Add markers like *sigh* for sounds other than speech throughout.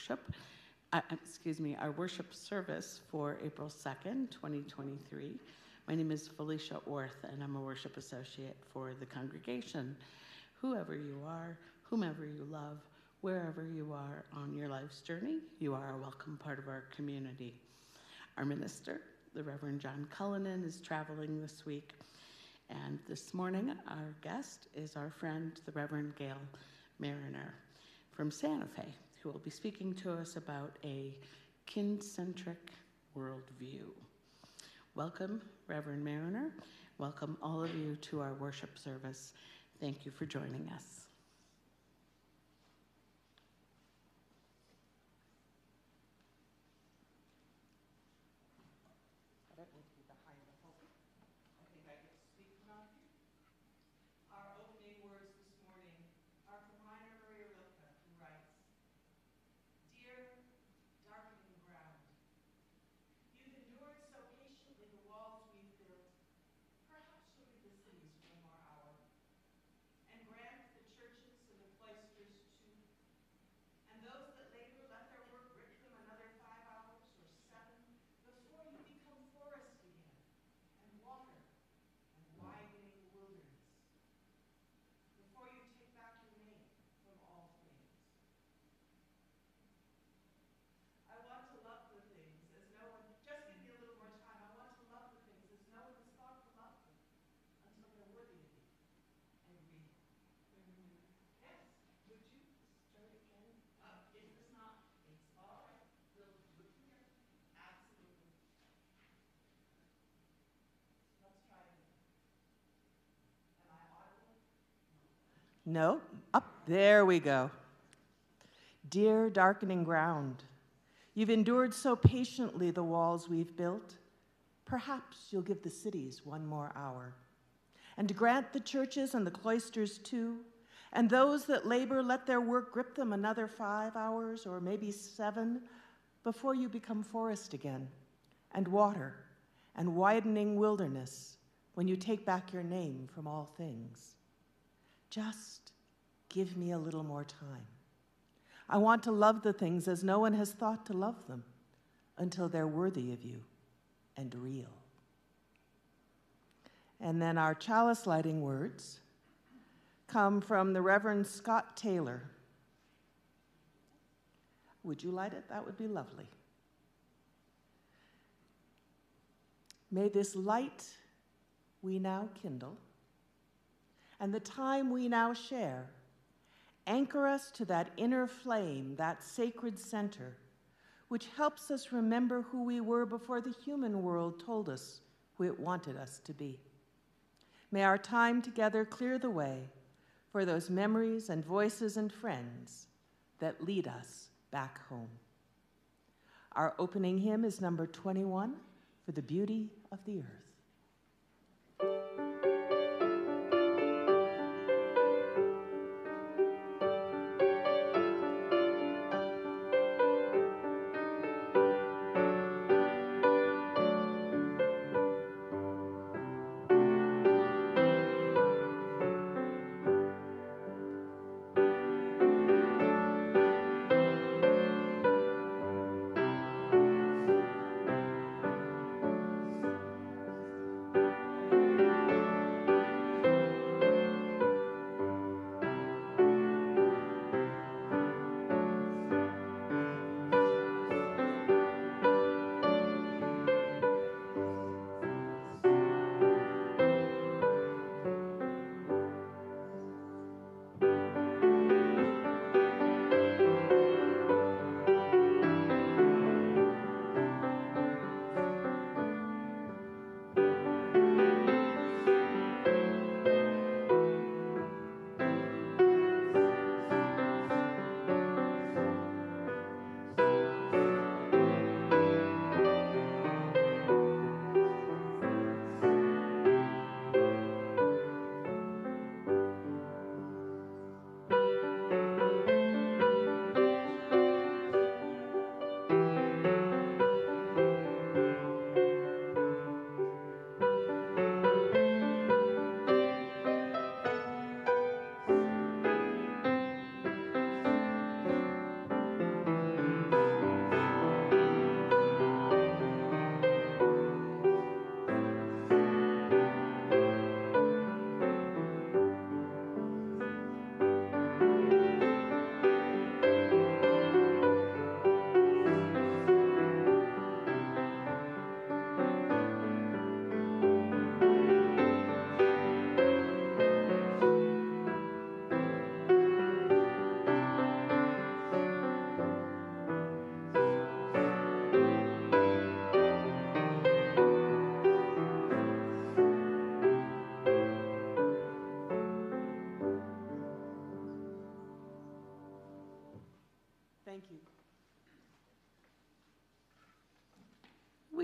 worship, uh, excuse me, our worship service for April 2nd, 2023. My name is Felicia Orth, and I'm a worship associate for the congregation. Whoever you are, whomever you love, wherever you are on your life's journey, you are a welcome part of our community. Our minister, the Reverend John Cullinan, is traveling this week. And this morning, our guest is our friend, the Reverend Gail Marriner from Santa Fe, who will be speaking to us about a kin centric worldview. Welcome, Reverend Marriner. Welcome, all of you, to our worship service. Thank you for joining us. No, up there we go. Dear darkening ground, you've endured so patiently the walls we've built. Perhaps you'll give the cities one more hour. And grant the churches and the cloisters too, and those that labor, let their work grip them another five hours or maybe seven before you become forest again, and water, and widening wilderness when you take back your name from all things. Just give me a little more time. I want to love the things as no one has thought to love them until they're worthy of you and real. And then our chalice lighting words come from the Reverend Scott Taylor. Would you light it? That would be lovely. May this light we now kindle and the time we now share anchor us to that inner flame, that sacred center, which helps us remember who we were before the human world told us who it wanted us to be. May our time together clear the way for those memories and voices and friends that lead us back home. Our opening hymn is number 21 for the beauty of the earth.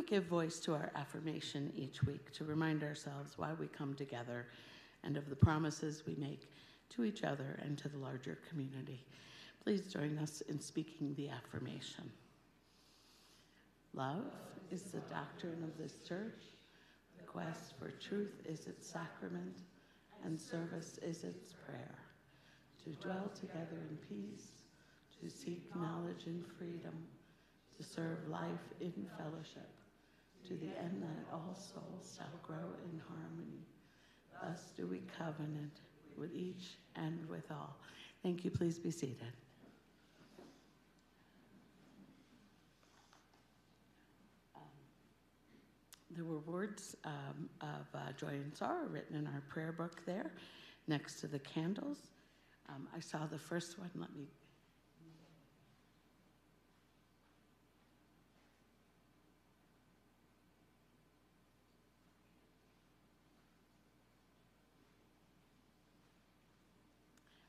Give voice to our affirmation each week to remind ourselves why we come together and of the promises we make to each other and to the larger community. Please join us in speaking the affirmation. Love is the doctrine of this church. The quest for truth is its sacrament, and service is its prayer. To dwell together in peace, to seek knowledge in freedom, to serve life in fellowship, to the end that all souls shall grow in harmony. Thus do we covenant with each and with all. Thank you. Please be seated. Um, There were words um, of uh, joy and sorrow written in our prayer book there next to the candles. Um, I saw the first one. Let me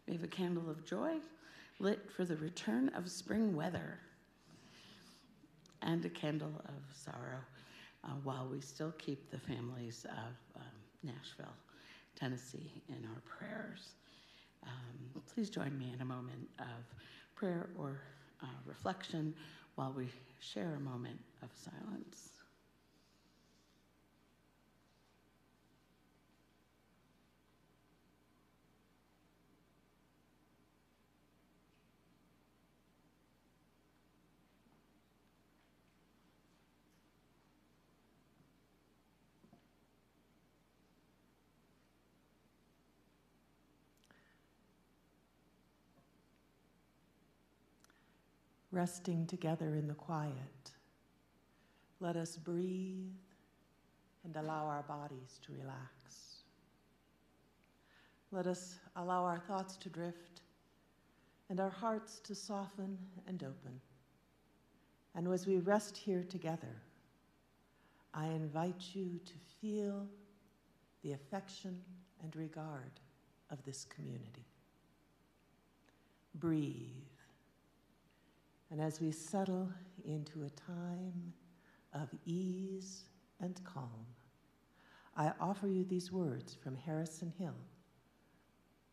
We have a candle of joy lit for the return of spring weather, and a candle of sorrow uh, while we still keep the families of um, Nashville, Tennessee in our prayers. Um, please join me in a moment of prayer or uh, reflection while we share a moment of silence. Resting together in the quiet, let us breathe and allow our bodies to relax. Let us allow our thoughts to drift and our hearts to soften and open. And as we rest here together, I invite you to feel the affection and regard of this community. Breathe. And as we settle into a time of ease and calm, I offer you these words from Harrison Hill,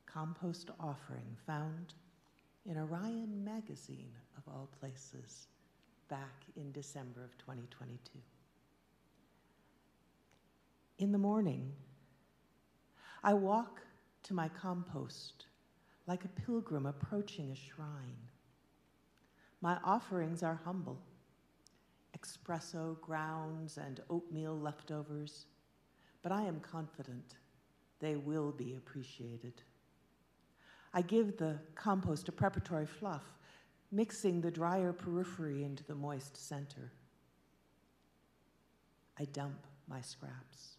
compost offering found in Orion magazine of all places back in December of 2022. In the morning, I walk to my compost like a pilgrim approaching a shrine. My offerings are humble espresso grounds and oatmeal leftovers, but I am confident they will be appreciated. I give the compost a preparatory fluff, mixing the drier periphery into the moist center. I dump my scraps.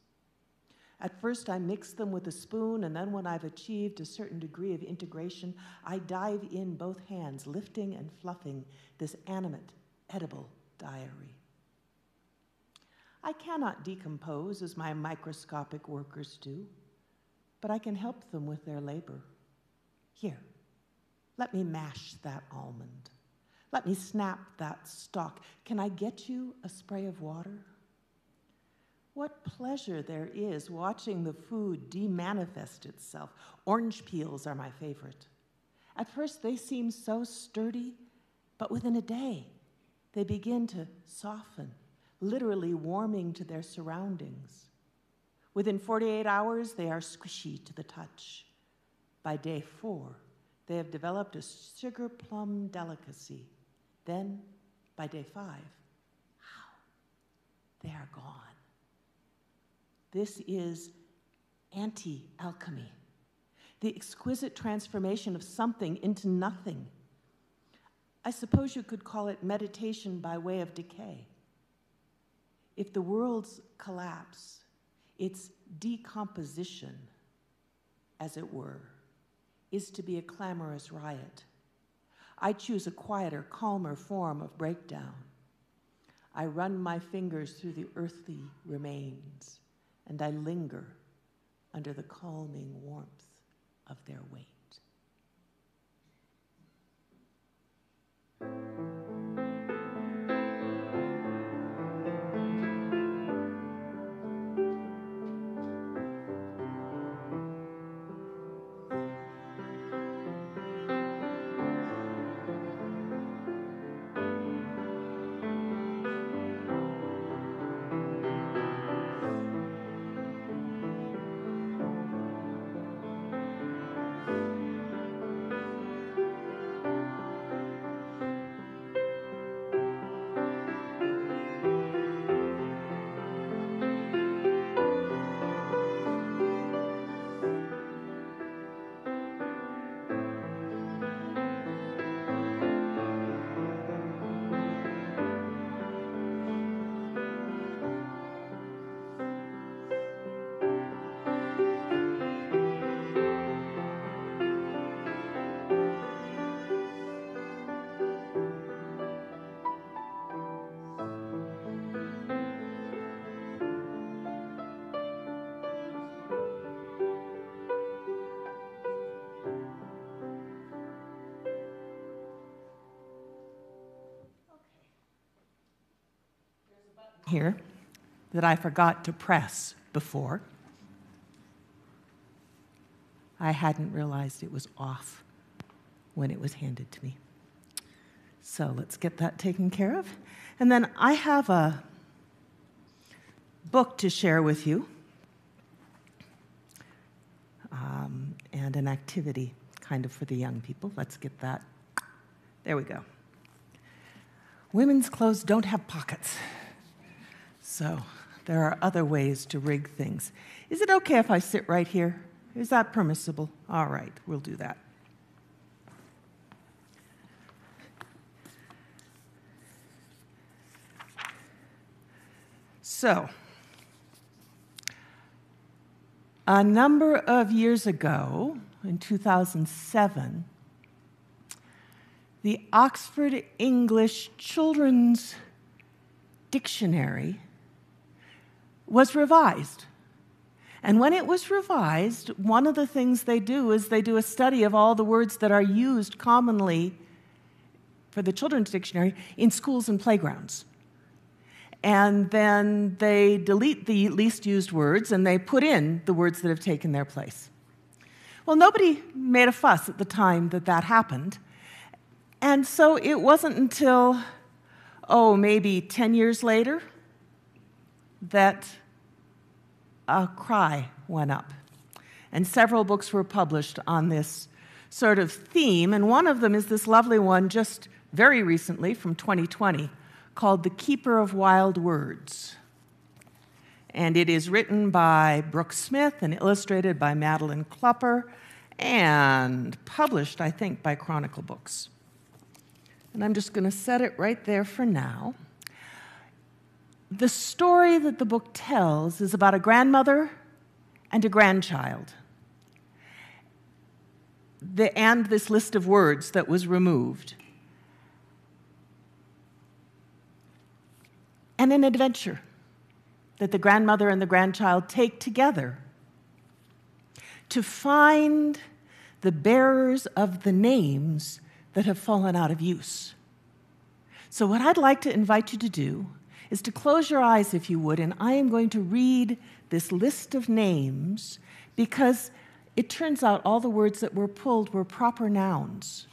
At first, I mix them with a spoon, and then, when I've achieved a certain degree of integration, I dive in both hands, lifting and fluffing this animate, edible diary. I cannot decompose as my microscopic workers do, but I can help them with their labor. Here, let me mash that almond. Let me snap that stalk. Can I get you a spray of water? What pleasure there is watching the food demanifest itself. Orange peels are my favorite. At first, they seem so sturdy, but within a day, they begin to soften, literally warming to their surroundings. Within 48 hours, they are squishy to the touch. By day four, they have developed a sugar plum delicacy. Then, by day five, how? They are gone. This is anti alchemy, the exquisite transformation of something into nothing. I suppose you could call it meditation by way of decay. If the world's collapse, its decomposition, as it were, is to be a clamorous riot, I choose a quieter, calmer form of breakdown. I run my fingers through the earthly remains and I linger under the calming warmth of their weight. Here that I forgot to press before. I hadn't realized it was off when it was handed to me. So let's get that taken care of. And then I have a book to share with you um, and an activity kind of for the young people. Let's get that. There we go. Women's clothes don't have pockets. So there are other ways to rig things. Is it okay if I sit right here? Is that permissible? All right, we'll do that. So, a number of years ago, in 2007, the Oxford English Children's Dictionary was revised. And when it was revised, one of the things they do is they do a study of all the words that are used commonly for the children's dictionary in schools and playgrounds. And then they delete the least used words and they put in the words that have taken their place. Well, nobody made a fuss at the time that that happened. And so it wasn't until, oh, maybe 10 years later that a cry went up. And several books were published on this sort of theme, and one of them is this lovely one just very recently from 2020 called The Keeper of Wild Words. And it is written by Brooke Smith and illustrated by Madeline Kloepper and published, I think, by Chronicle Books. And I'm just going to set it right there for now. The story that the book tells is about a grandmother and a grandchild. The, and this list of words that was removed. And an adventure that the grandmother and the grandchild take together to find the bearers of the names that have fallen out of use. So, what I'd like to invite you to do is to close your eyes, if you would, and I am going to read this list of names because it turns out all the words that were pulled were proper nouns.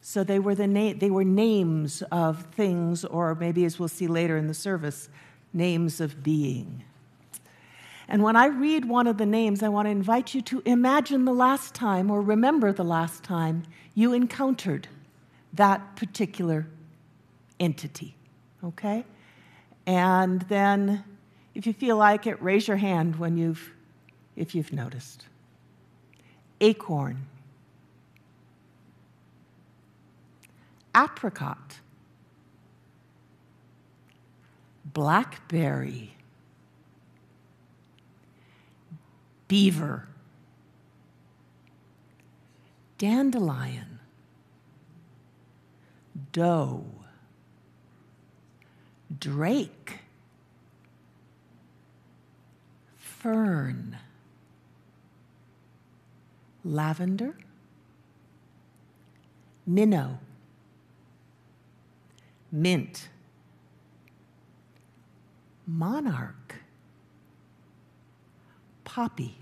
So they were, the na- they were names of things, or maybe as we'll see later in the service, names of being. And when I read one of the names, I want to invite you to imagine the last time or remember the last time you encountered that particular entity. Okay? And then, if you feel like it, raise your hand when you've, if you've noticed. Acorn, apricot, blackberry, beaver, dandelion, doe drake, fern, lavender, minnow, mint, monarch, poppy,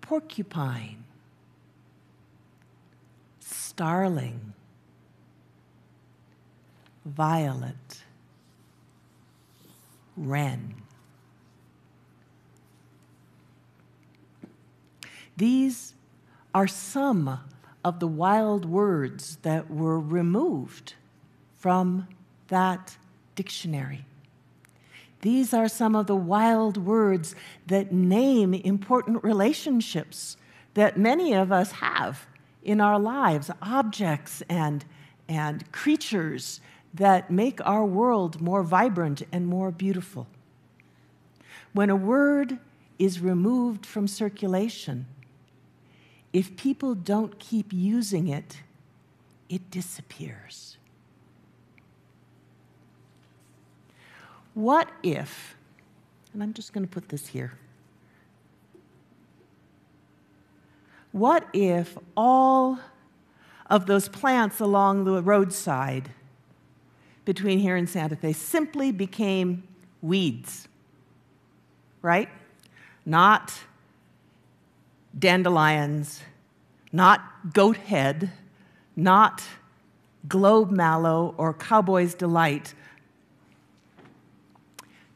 porcupine, starling, violet, wren. These are some of the wild words that were removed from that dictionary. These are some of the wild words that name important relationships that many of us have in our lives, objects and, and creatures that make our world more vibrant and more beautiful. When a word is removed from circulation, if people don't keep using it, it disappears. What if, and I'm just going to put this here. What if all of those plants along the roadside between here and Santa Fe simply became weeds? Right? Not dandelions, not goat head, not globe mallow or cowboy's delight.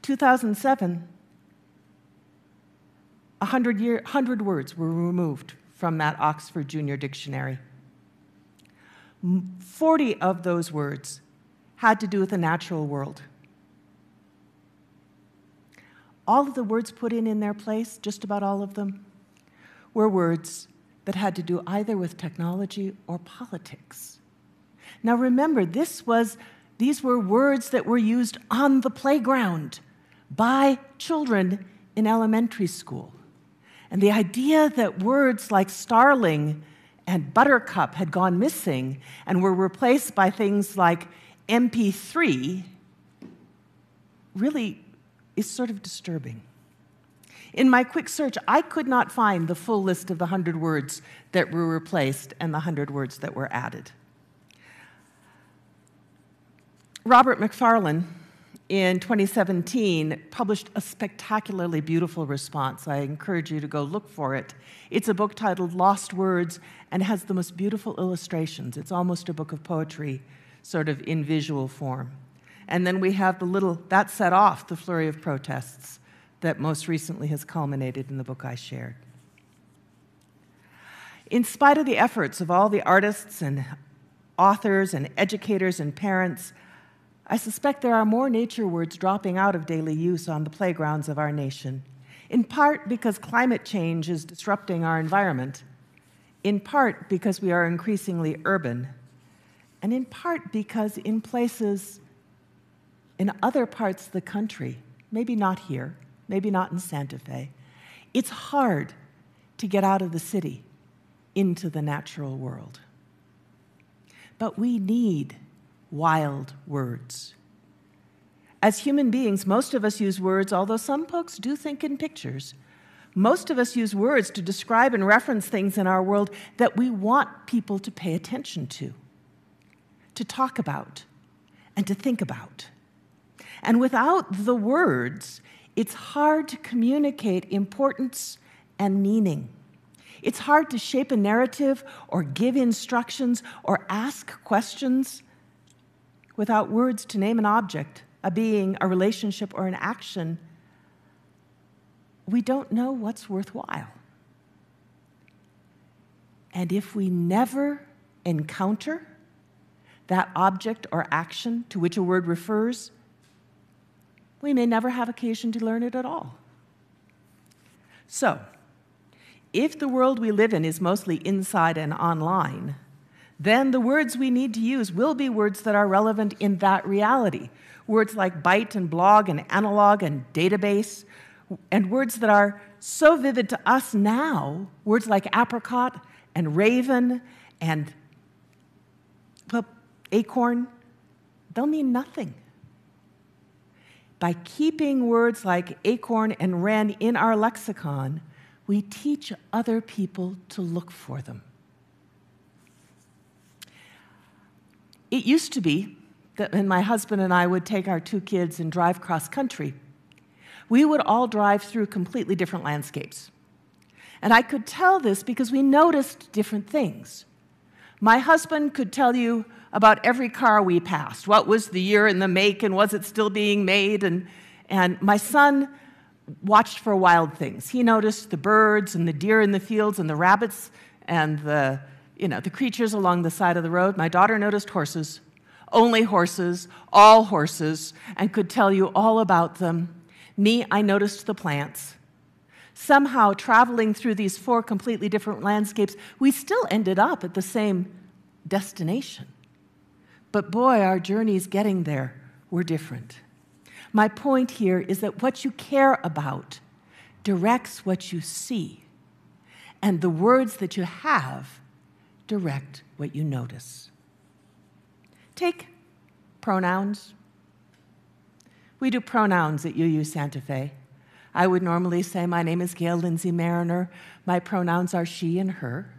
2007, 100, year, 100 words were removed from that Oxford Junior Dictionary. 40 of those words had to do with the natural world. All of the words put in in their place, just about all of them, were words that had to do either with technology or politics. Now remember, this was, these were words that were used on the playground by children in elementary school. And the idea that words like starling and buttercup had gone missing and were replaced by things like MP3 really is sort of disturbing. In my quick search, I could not find the full list of the 100 words that were replaced and the 100 words that were added. Robert Macfarlane in 2017 published a spectacularly beautiful response. I encourage you to go look for it. It's a book titled Lost Words and has the most beautiful illustrations. It's almost a book of poetry, sort of in visual form. And then we have the little, that set off the flurry of protests that most recently has culminated in the book I shared. In spite of the efforts of all the artists and authors and educators and parents, I suspect there are more nature words dropping out of daily use on the playgrounds of our nation, in part because climate change is disrupting our environment, in part because we are increasingly urban, and in part because in places in other parts of the country, maybe not here, maybe not in Santa Fe. It's hard to get out of the city into the natural world. But we need wild words. As human beings, most of us use words, although some folks do think in pictures. Most of us use words to describe and reference things in our world that we want people to pay attention to, to talk about, and to think about. And without the words, it's hard to communicate importance and meaning. It's hard to shape a narrative or give instructions or ask questions without words to name an object, a being, a relationship, or an action. We don't know what's worthwhile. And if we never encounter that object or action to which a word refers, we may never have occasion to learn it at all. So, if the world we live in is mostly inside and online, then the words we need to use will be words that are relevant in that reality. Words like byte and blog and analog and database, and words that are so vivid to us now, words like apricot and raven and acorn, they'll mean nothing by keeping words like acorn and wren in our lexicon, we teach other people to look for them. It used to be that when my husband and I would take our two kids and drive cross country, we would all drive through completely different landscapes. And I could tell this because we noticed different things. My husband could tell you about every car we passed what was the year and the make, and was it still being made? And, and my son watched for wild things. He noticed the birds and the deer in the fields and the rabbits and the, you know, the creatures along the side of the road. My daughter noticed horses, only horses, all horses, and could tell you all about them. Me, I noticed the plants. Somehow, traveling through these four completely different landscapes, we still ended up at the same destination. But boy, our journeys getting there were different. My point here is that what you care about directs what you see, and the words that you have direct what you notice. Take pronouns. We do pronouns at UU Santa Fe. I would normally say, My name is Gail Lindsay Marriner. My pronouns are she and her.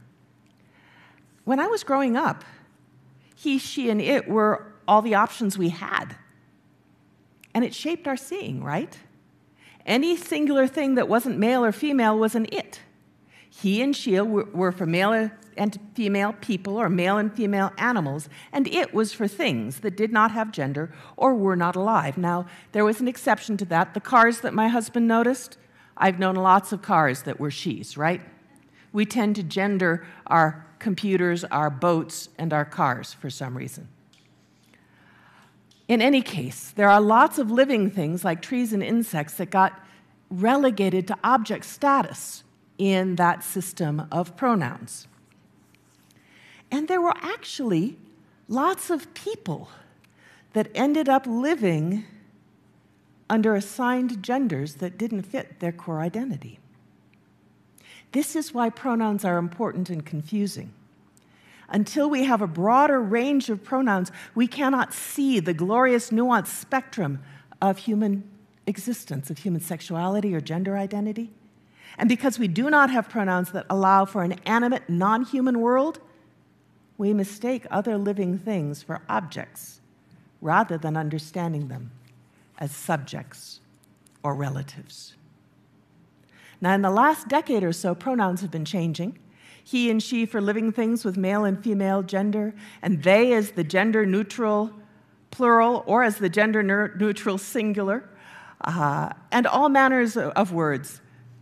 When I was growing up, he, she, and it were all the options we had and it shaped our seeing, right? Any singular thing that wasn't male or female was an it. He and she were for male and female people or male and female animals, and it was for things that did not have gender or were not alive. Now, there was an exception to that. The cars that my husband noticed, I've known lots of cars that were she's, right? We tend to gender our computers, our boats, and our cars for some reason. In any case, there are lots of living things like trees and insects that got relegated to object status in that system of pronouns. And there were actually lots of people that ended up living under assigned genders that didn't fit their core identity. This is why pronouns are important and confusing. Until we have a broader range of pronouns, we cannot see the glorious nuanced spectrum of human existence, of human sexuality or gender identity. And because we do not have pronouns that allow for an animate, non human world, we mistake other living things for objects rather than understanding them as subjects or relatives. Now, in the last decade or so, pronouns have been changing he and she for living things with male and female gender, and they as the gender neutral plural or as the gender neutral singular, uh, and all manners of words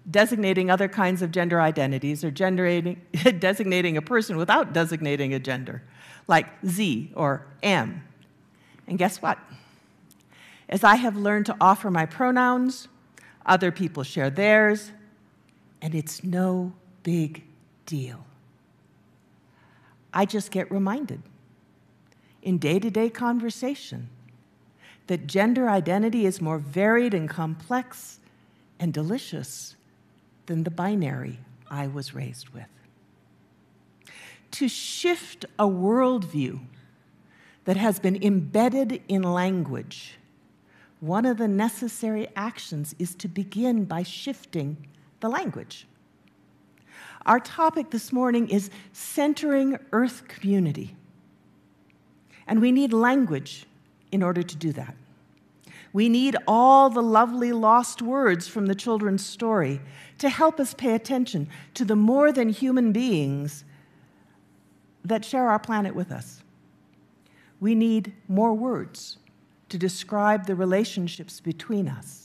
designating other kinds of gender identities or *laughs* designating a person without designating a gender, like Z or M. And guess what? As I have learned to offer my pronouns, other people share theirs, and it's no big deal. I just get reminded in day to day conversation that gender identity is more varied and complex and delicious than the binary I was raised with. To shift a worldview that has been embedded in language, one of the necessary actions is to begin by shifting the language. Our topic this morning is centering Earth community. And we need language in order to do that. We need all the lovely lost words from the children's story to help us pay attention to the more than human beings that share our planet with us. We need more words to describe the relationships between us.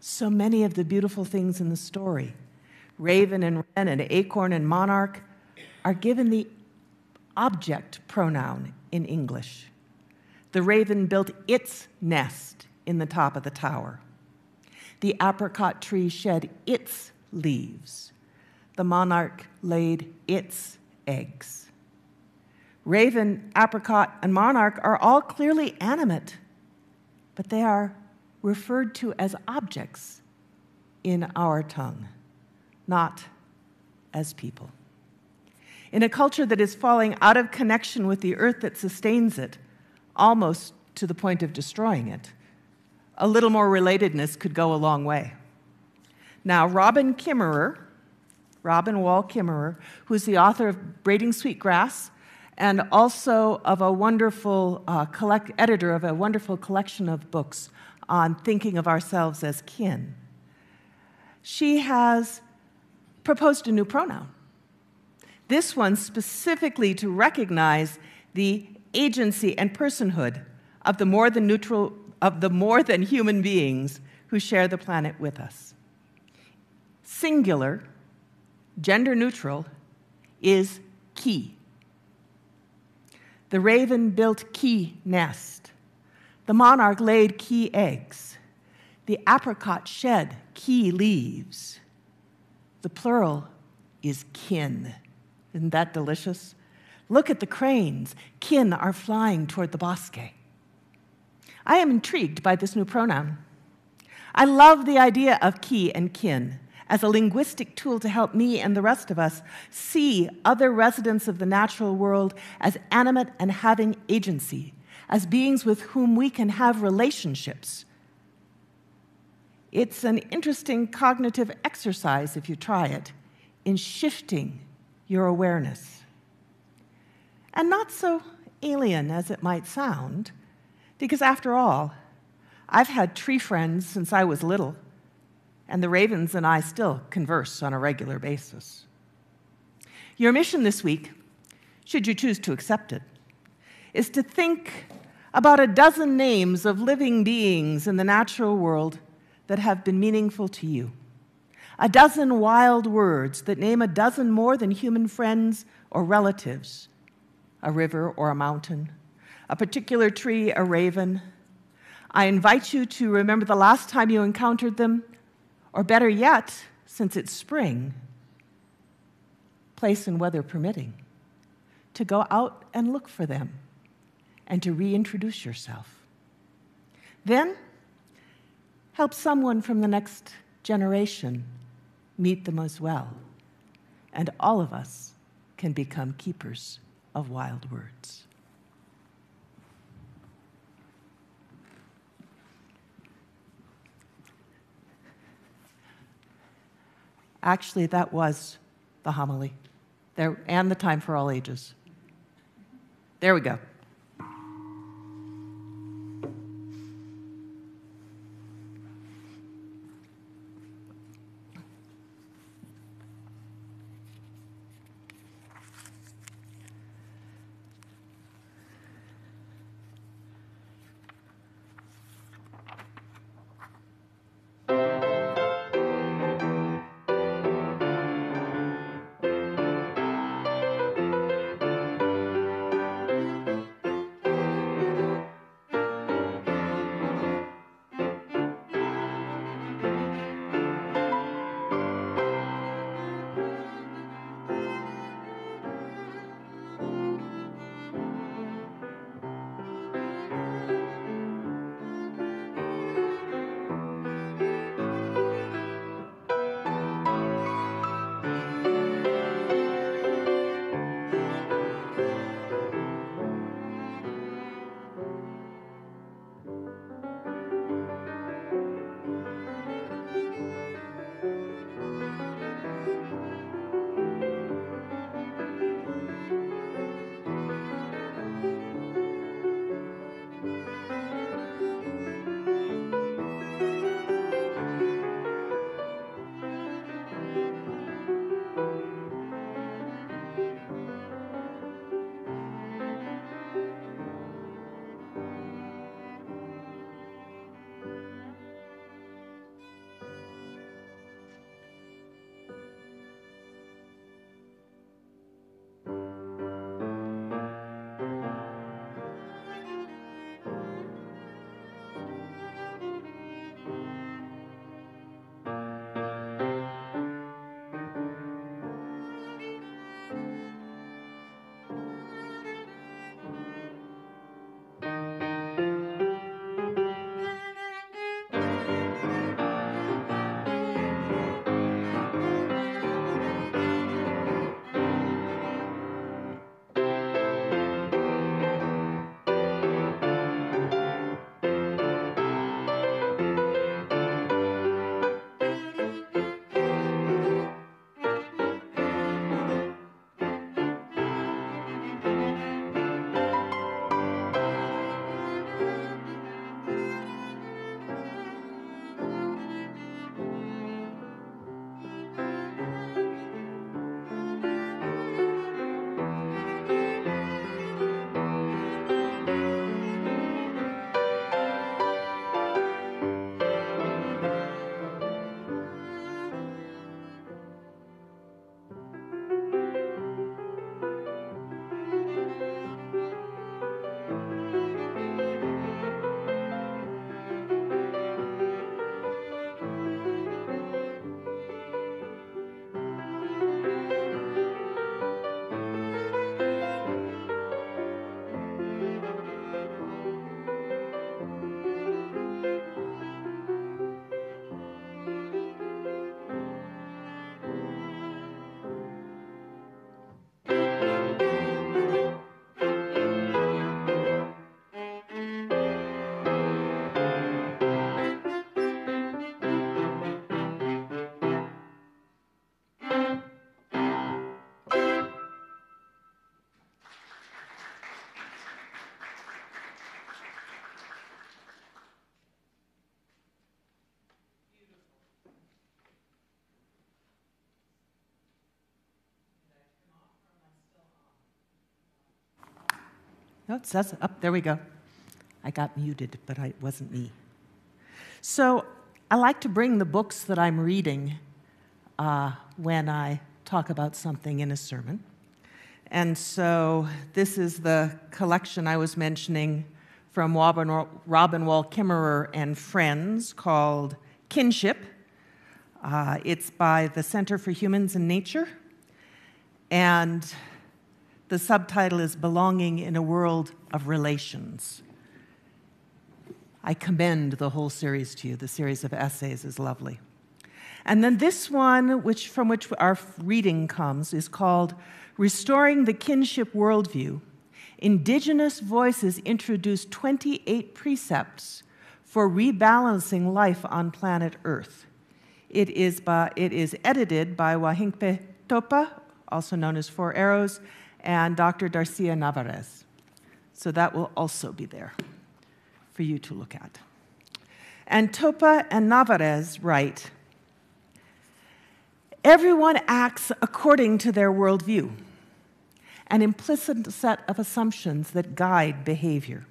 So many of the beautiful things in the story raven and wren and acorn and monarch are given the object pronoun in English. The raven built its nest in the top of the tower. The apricot tree shed its leaves. The monarch laid its eggs. Raven, apricot, and monarch are all clearly animate, but they are referred to as objects in our tongue not as people. In a culture that is falling out of connection with the earth that sustains it, almost to the point of destroying it, a little more relatedness could go a long way. Now, Robin Kimmerer, Robin Wall Kimmerer, who's the author of Braiding Sweet Grass and also of a wonderful uh, collect, editor of a wonderful collection of books on thinking of ourselves as kin. She has proposed a new pronoun. This one specifically to recognize the agency and personhood of the more than neutral of the more than human beings who share the planet with us. Singular, gender neutral, is ki. The raven built ki nest. The monarch laid ki eggs. The apricot shed ki leaves. The plural is kin. Isn't that delicious? Look at the cranes. Kin are flying toward the bosque. I am intrigued by this new pronoun. I love the idea of ki and kin as a linguistic tool to help me and the rest of us see other residents of the natural world as animate and having agency, as beings with whom we can have relationships. It's an interesting cognitive exercise, if you try it, in shifting your awareness. And not so alien as it might sound, because after all, I've had tree friends since I was little and the ravens and I still converse on a regular basis. Your mission this week, should you choose to accept it, is to think about a dozen names of living beings in the natural world that have been meaningful to you. A dozen wild words that name a dozen more than human friends or relatives, a river or a mountain, a particular tree, a raven. I invite you to remember the last time you encountered them or better yet, since it's spring, place and weather permitting, to go out and look for them and to reintroduce yourself. Then, help someone from the next generation meet them as well. And all of us can become keepers of wild words. Actually, that was the homily there, and the time for all ages. There we go. No, it says up. There we go. I got muted, but I, it wasn't me. So I like to bring the books that I'm reading uh, when I talk about something in a sermon. And so this is the collection I was mentioning from Robin, Robin Wall Kimmerer and Friends called Kinship. Uh, it's by the Center for Humans and Nature. And the subtitle is Belonging in a World of Relations. I commend the whole series to you. The series of essays is lovely. And then this one, which, from which our reading comes, is called Restoring the Kinship Worldview. Indigenous voices introduce 28 precepts for rebalancing life on planet Earth. It is, by, it is edited by Wahinkpe Topa, also known as Four Arrows, and Dr. Darcia Narvaez. So that will also be there for you to look at. And Topa and Narvaez write Everyone acts according to their worldview, an implicit set of assumptions that guide behavior.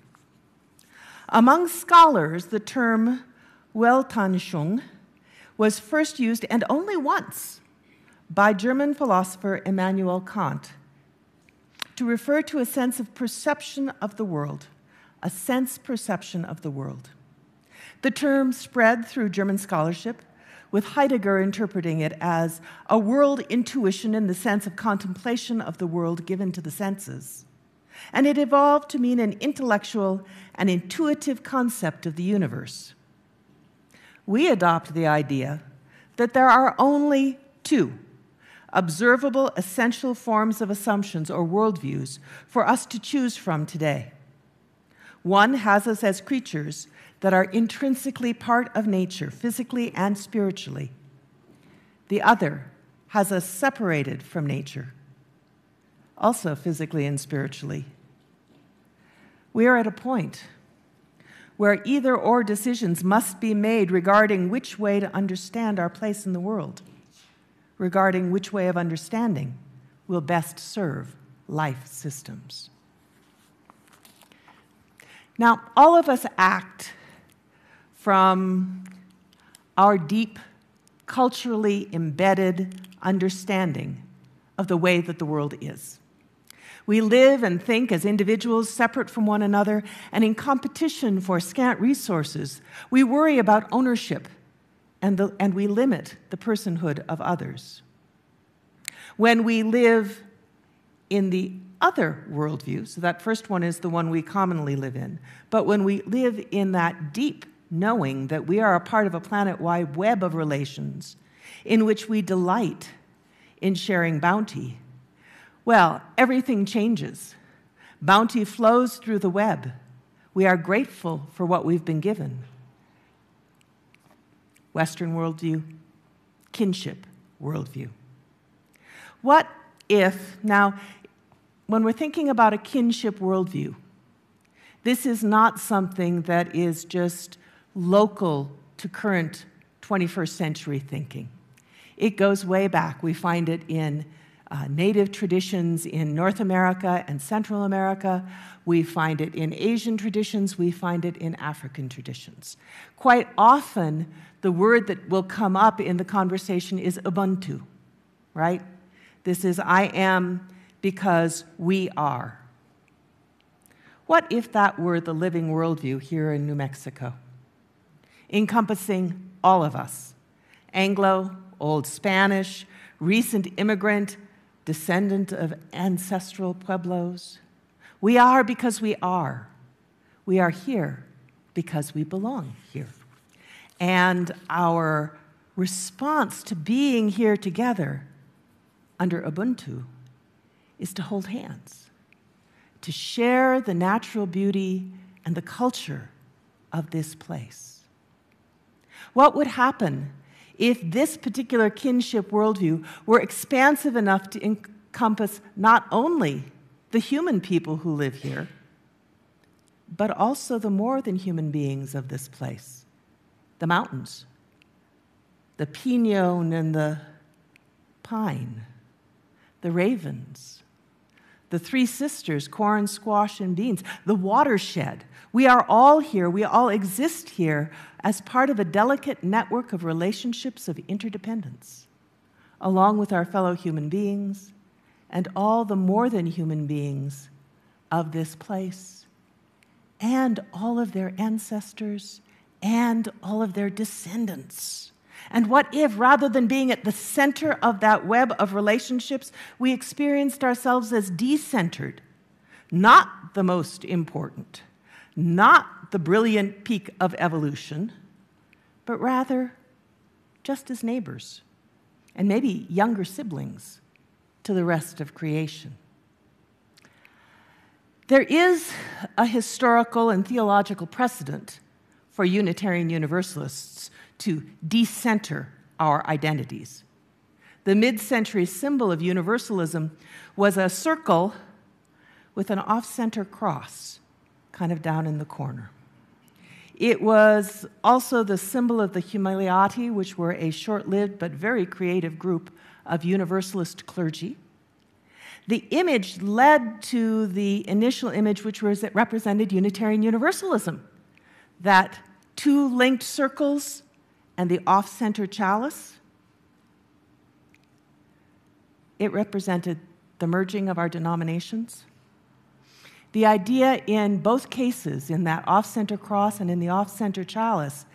Among scholars, the term Weltanschauung was first used, and only once, by German philosopher Immanuel Kant to refer to a sense of perception of the world a sense perception of the world. The term spread through German scholarship, with Heidegger interpreting it as a world intuition in the sense of contemplation of the world given to the senses. And it evolved to mean an intellectual and intuitive concept of the universe. We adopt the idea that there are only two observable essential forms of assumptions or worldviews for us to choose from today one has us as creatures that are intrinsically part of nature, physically and spiritually. The other has us separated from nature, also physically and spiritually. We are at a point where either or decisions must be made regarding which way to understand our place in the world, regarding which way of understanding will best serve life systems. Now, all of us act from our deep, culturally embedded understanding of the way that the world is. We live and think as individuals separate from one another and in competition for scant resources. We worry about ownership and, the, and we limit the personhood of others. When we live in the other worldview. So, that first one is the one we commonly live in. But when we live in that deep knowing that we are a part of a planet wide web of relations in which we delight in sharing bounty, well, everything changes. Bounty flows through the web. We are grateful for what we've been given. Western worldview, kinship worldview. What if, now, when we're thinking about a kinship worldview, this is not something that is just local to current 21st century thinking. It goes way back. We find it in uh, native traditions in North America and Central America. We find it in Asian traditions. We find it in African traditions. Quite often, the word that will come up in the conversation is Ubuntu, right? This is, I am because we are. What if that were the living worldview here in New Mexico, encompassing all of us Anglo, Old Spanish, recent immigrant, descendant of ancestral pueblos? We are because we are. We are here because we belong here. And our response to being here together under Ubuntu is to hold hands, to share the natural beauty and the culture of this place. What would happen if this particular kinship worldview were expansive enough to encompass not only the human people who live here, but also the more than human beings of this place the mountains, the pinon and the pine, the ravens, the three sisters, corn, squash, and beans, the watershed. We are all here, we all exist here as part of a delicate network of relationships of interdependence, along with our fellow human beings and all the more than human beings of this place, and all of their ancestors and all of their descendants. And what if, rather than being at the center of that web of relationships, we experienced ourselves as decentered, not the most important, not the brilliant peak of evolution, but rather just as neighbors and maybe younger siblings to the rest of creation? There is a historical and theological precedent for Unitarian Universalists to decenter our identities. The mid century symbol of Universalism was a circle with an off center cross, kind of down in the corner. It was also the symbol of the Humiliati, which were a short lived but very creative group of Universalist clergy. The image led to the initial image, which was, represented Unitarian Universalism that two linked circles and the off center chalice. It represented the merging of our denominations. The idea in both cases, in that off center cross and in the off center chalice,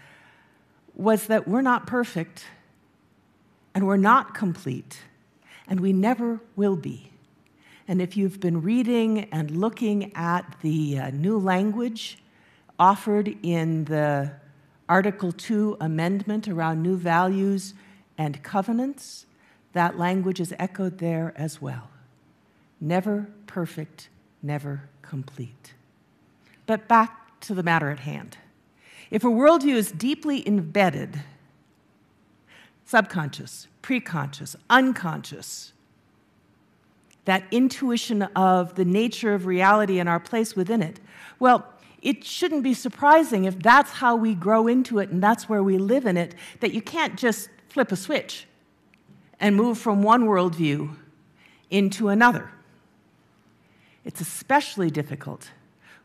was that we're not perfect and we're not complete and we never will be. And if you've been reading and looking at the uh, new language offered in the Article 2 amendment around new values and covenants, that language is echoed there as well. Never perfect, never complete. But back to the matter at hand. If a worldview is deeply embedded, subconscious, preconscious, unconscious, that intuition of the nature of reality and our place within it, well, it shouldn't be surprising if that's how we grow into it and that's where we live in it, that you can't just flip a switch and move from one worldview into another. It's especially difficult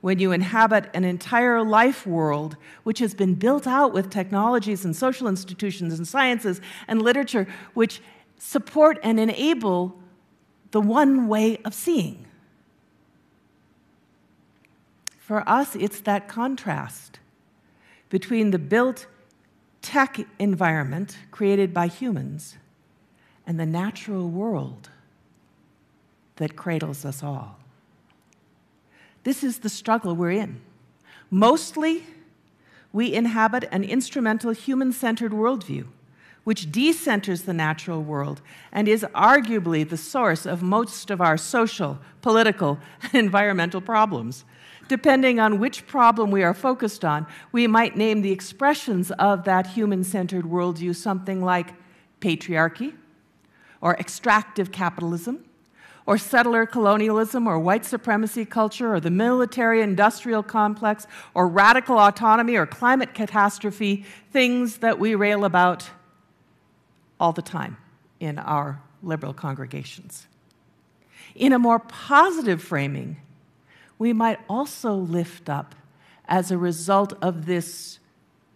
when you inhabit an entire life world which has been built out with technologies and social institutions and sciences and literature which support and enable the one way of seeing. For us, it's that contrast between the built tech environment created by humans and the natural world that cradles us all. This is the struggle we're in. Mostly, we inhabit an instrumental human centered worldview which decenters the natural world and is arguably the source of most of our social, political, *laughs* and environmental problems. Depending on which problem we are focused on, we might name the expressions of that human centered worldview something like patriarchy, or extractive capitalism, or settler colonialism, or white supremacy culture, or the military industrial complex, or radical autonomy, or climate catastrophe, things that we rail about all the time in our liberal congregations. In a more positive framing, we might also lift up, as a result of this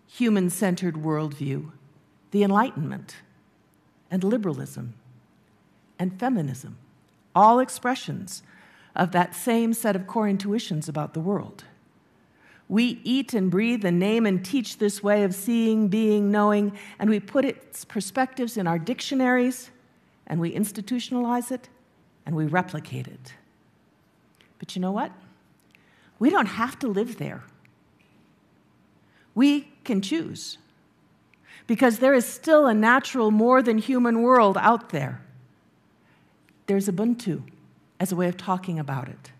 human centered worldview, the Enlightenment and liberalism and feminism, all expressions of that same set of core intuitions about the world. We eat and breathe and name and teach this way of seeing, being, knowing, and we put its perspectives in our dictionaries, and we institutionalize it, and we replicate it. But you know what? We don't have to live there. We can choose. Because there is still a natural, more than human world out there. There's Ubuntu as a way of talking about it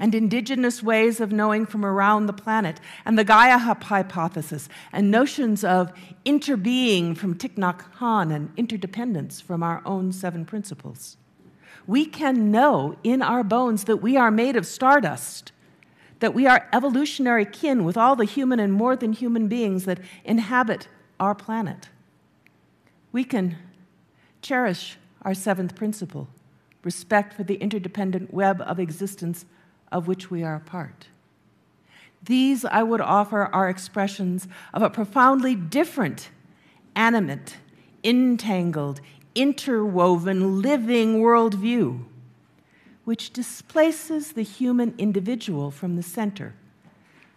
and indigenous ways of knowing from around the planet, and the Gaia hypothesis, and notions of interbeing from Thich Nhat Hanh and interdependence from our own seven principles. We can know in our bones that we are made of stardust, that we are evolutionary kin with all the human and more than human beings that inhabit our planet. We can cherish our seventh principle respect for the interdependent web of existence of which we are a part. These, I would offer, are expressions of a profoundly different, animate, entangled, interwoven, living worldview, which displaces the human individual from the center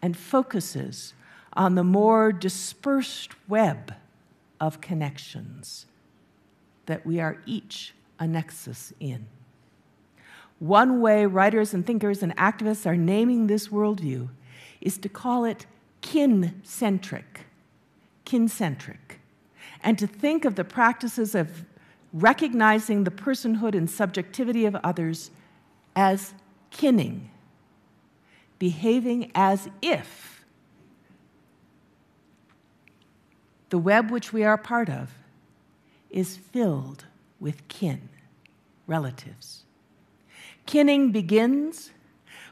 and focuses on the more dispersed web of connections that we are each a nexus in. One way writers and thinkers and activists are naming this worldview is to call it kin centric. Kin centric. And to think of the practices of recognizing the personhood and subjectivity of others as kinning, behaving as if the web which we are part of is filled with kin, relatives. Kinning begins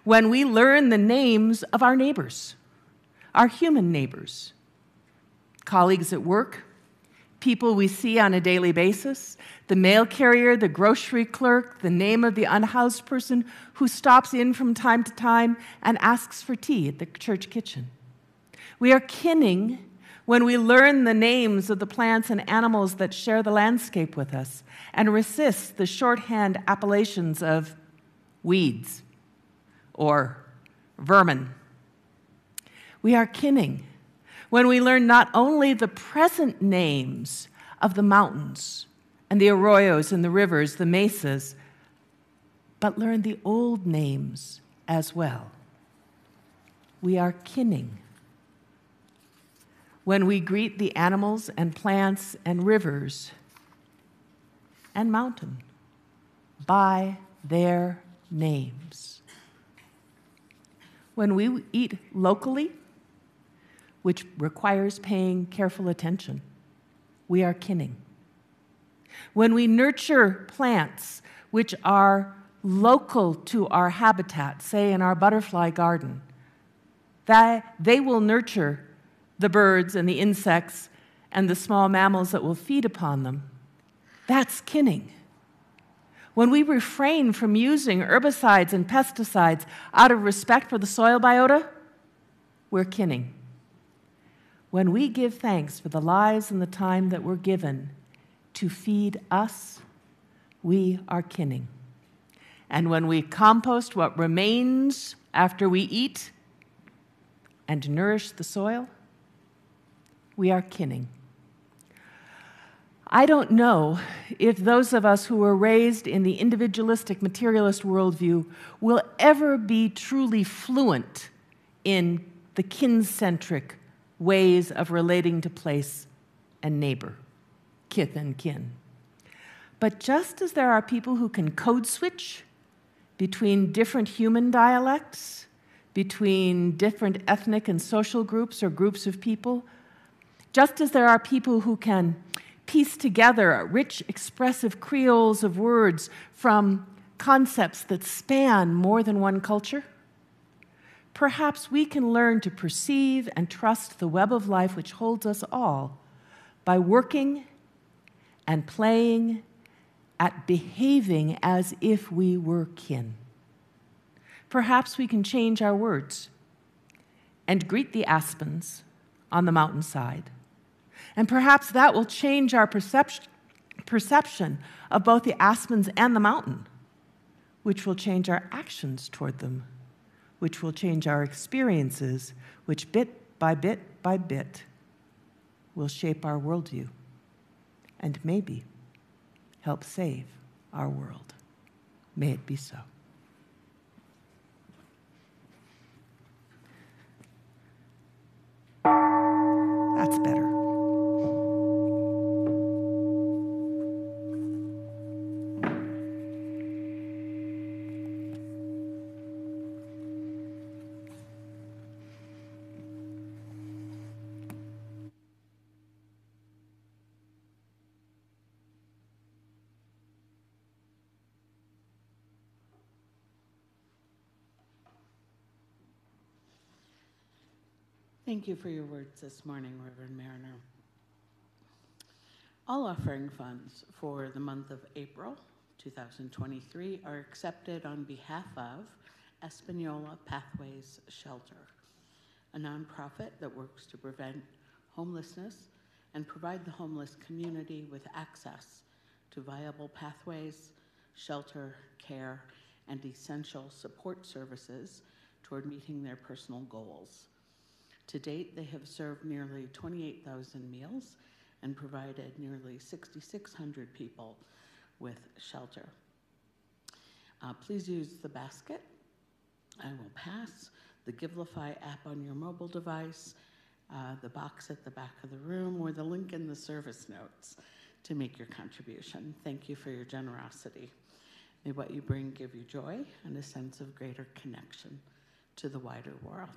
when we learn the names of our neighbors, our human neighbors, colleagues at work, people we see on a daily basis, the mail carrier, the grocery clerk, the name of the unhoused person who stops in from time to time and asks for tea at the church kitchen. We are kinning when we learn the names of the plants and animals that share the landscape with us and resist the shorthand appellations of weeds or vermin. We are kinning when we learn not only the present names of the mountains and the arroyos and the rivers, the mesas, but learn the old names as well. We are kinning when we greet the animals and plants and rivers and mountain by their names. When we eat locally, which requires paying careful attention, we are kinning. When we nurture plants which are local to our habitat, say in our butterfly garden, that they will nurture the birds and the insects and the small mammals that will feed upon them. That's kinning. When we refrain from using herbicides and pesticides out of respect for the soil biota, we're kinning. When we give thanks for the lives and the time that we're given to feed us, we are kinning. And when we compost what remains after we eat and nourish the soil, we are kinning. I don't know if those of us who were raised in the individualistic materialist worldview will ever be truly fluent in the kin centric ways of relating to place and neighbor, kith and kin. But just as there are people who can code switch between different human dialects, between different ethnic and social groups or groups of people, just as there are people who can piece together rich, expressive creoles of words from concepts that span more than one culture, perhaps we can learn to perceive and trust the web of life which holds us all by working and playing at behaving as if we were kin. Perhaps we can change our words and greet the aspens on the mountainside and perhaps that will change our perception, perception of both the aspens and the mountain, which will change our actions toward them, which will change our experiences, which bit by bit by bit will shape our worldview and maybe help save our world. May it be so. That's better. Thank you for your words this morning, Reverend Marriner. All offering funds for the month of April 2023 are accepted on behalf of Espanola Pathways Shelter, a nonprofit that works to prevent homelessness and provide the homeless community with access to viable pathways, shelter, care, and essential support services toward meeting their personal goals. To date, they have served nearly 28,000 meals and provided nearly 6,600 people with shelter. Uh, please use the basket. I will pass the Givelify app on your mobile device, uh, the box at the back of the room, or the link in the service notes to make your contribution. Thank you for your generosity. May what you bring give you joy and a sense of greater connection to the wider world.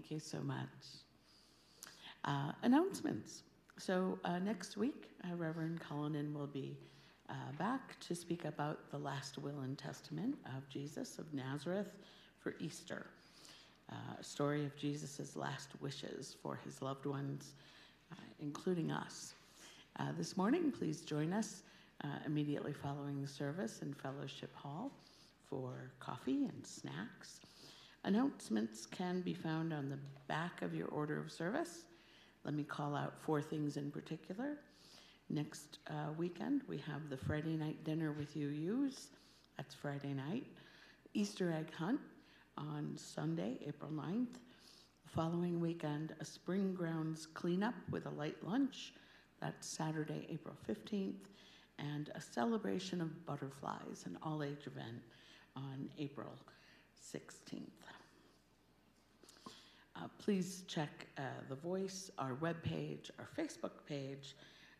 Thank you so much. Uh, announcements. So uh, next week, uh, Reverend Cullinan will be uh, back to speak about the last will and testament of Jesus of Nazareth for Easter. Uh, a story of Jesus' last wishes for his loved ones, uh, including us. this morning, please join us immediately following the service in Fellowship Hall for coffee and snacks. Announcements can be found on the back of your order of service. Let me call out four things in particular. Next uh, weekend, we have the Friday night dinner with UUs. That's Friday night. Easter egg hunt on Sunday, April 9th. The following weekend, a spring grounds cleanup with a light lunch. That's Saturday, April 15th. And a celebration of butterflies, an all age event on April 16th. Uh, please check uh, The Voice, our webpage, our Facebook page,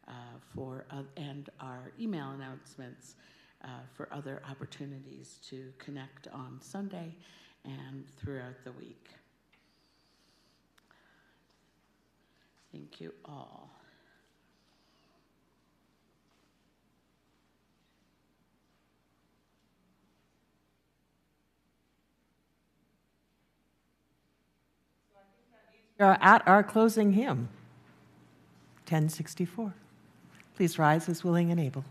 uh, for, uh, and our email announcements uh, for other opportunities to connect on Sunday and throughout the week. Thank you all. Uh, at our closing hymn, 1064. Please rise as willing and able.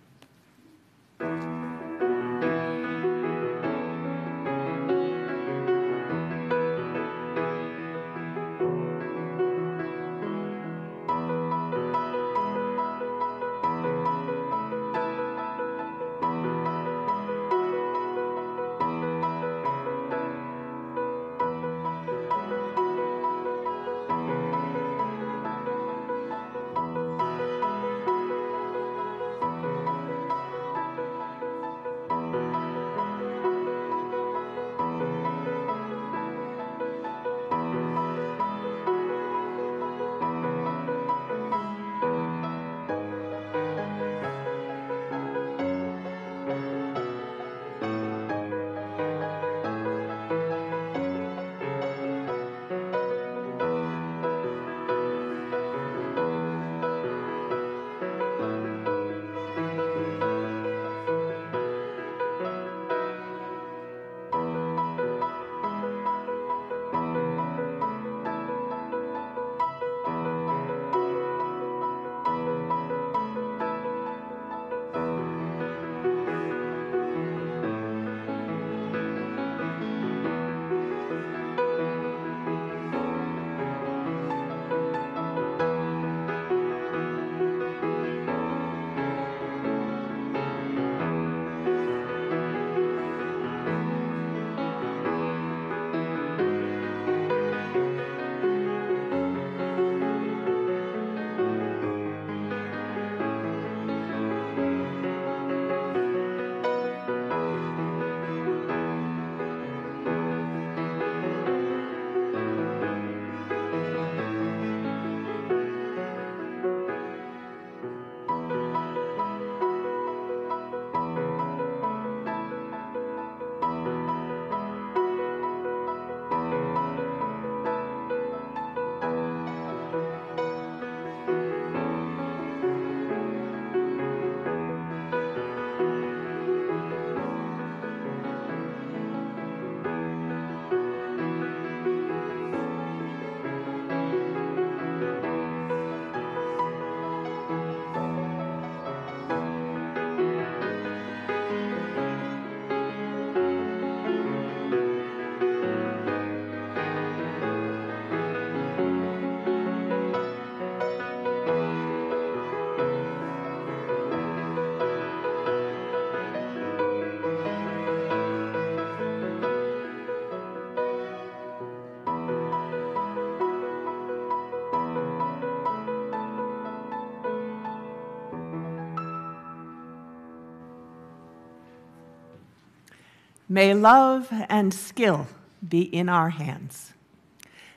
May love and skill be in our hands.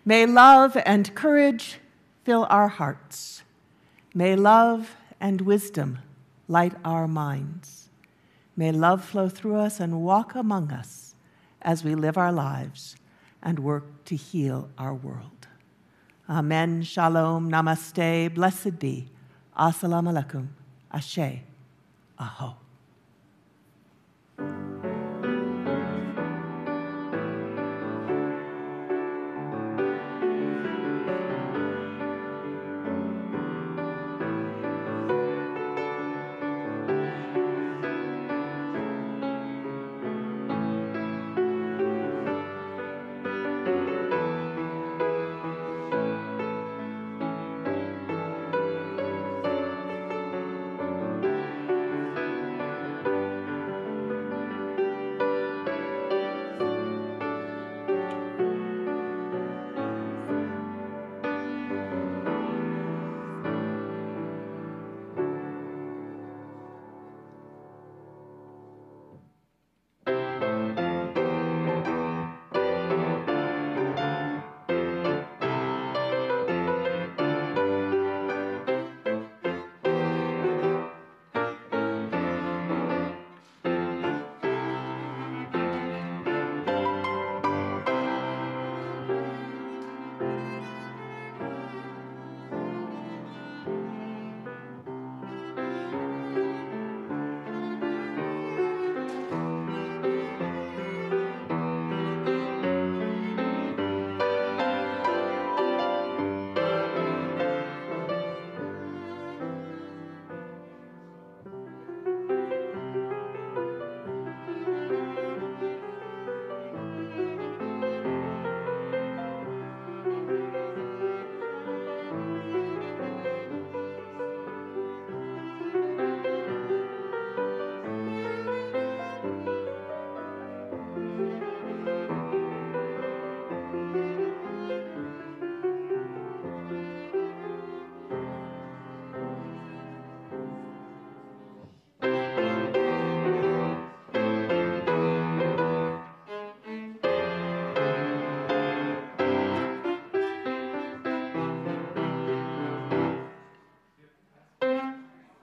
May love and courage fill our hearts. May love and wisdom light our minds. May love flow through us and walk among us as we live our lives and work to heal our world. Amen. Shalom. Namaste. Blessed be. Assalamu alaikum. Ashe. Aho.